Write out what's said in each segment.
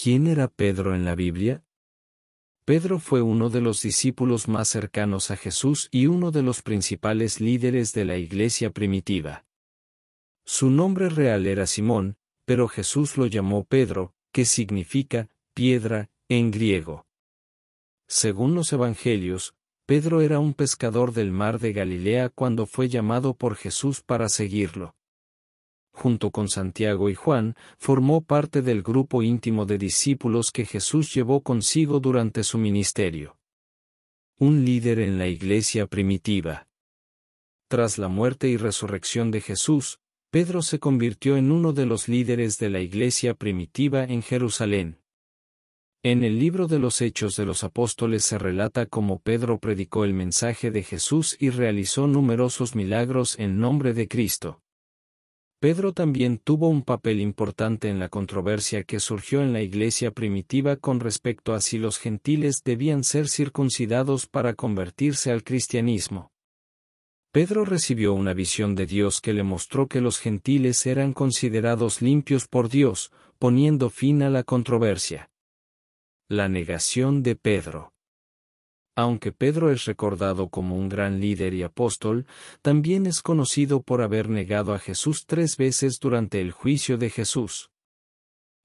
¿Quién era Pedro en la Biblia? Pedro fue uno de los discípulos más cercanos a Jesús y uno de los principales líderes de la iglesia primitiva. Su nombre real era Simón, pero Jesús lo llamó Pedro, que significa piedra en griego. Según los Evangelios, Pedro era un pescador del mar de Galilea cuando fue llamado por Jesús para seguirlo. Junto con Santiago y Juan, formó parte del grupo íntimo de discípulos que Jesús llevó consigo durante su ministerio. Un líder en la iglesia primitiva. Tras la muerte y resurrección de Jesús, Pedro se convirtió en uno de los líderes de la iglesia primitiva en Jerusalén. En el libro de los Hechos de los Apóstoles se relata cómo Pedro predicó el mensaje de Jesús y realizó numerosos milagros en nombre de Cristo. Pedro también tuvo un papel importante en la controversia que surgió en la iglesia primitiva con respecto a si los gentiles debían ser circuncidados para convertirse al cristianismo. Pedro recibió una visión de Dios que le mostró que los gentiles eran considerados limpios por Dios, poniendo fin a la controversia. La negación de Pedro. Aunque Pedro es recordado como un gran líder y apóstol, también es conocido por haber negado a Jesús tres veces durante el juicio de Jesús.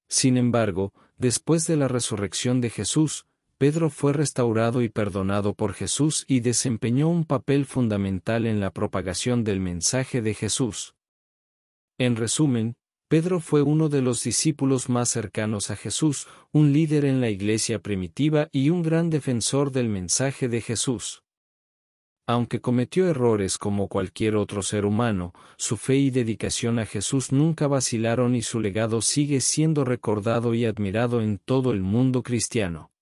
Sin embargo, después de la resurrección de Jesús, Pedro fue restaurado y perdonado por Jesús y desempeñó un papel fundamental en la propagación del mensaje de Jesús. En resumen, Pedro fue uno de los discípulos más cercanos a Jesús, un líder en la iglesia primitiva y un gran defensor del mensaje de Jesús. Aunque cometió errores como cualquier otro ser humano, su fe y dedicación a Jesús nunca vacilaron y su legado sigue siendo recordado y admirado en todo el mundo cristiano.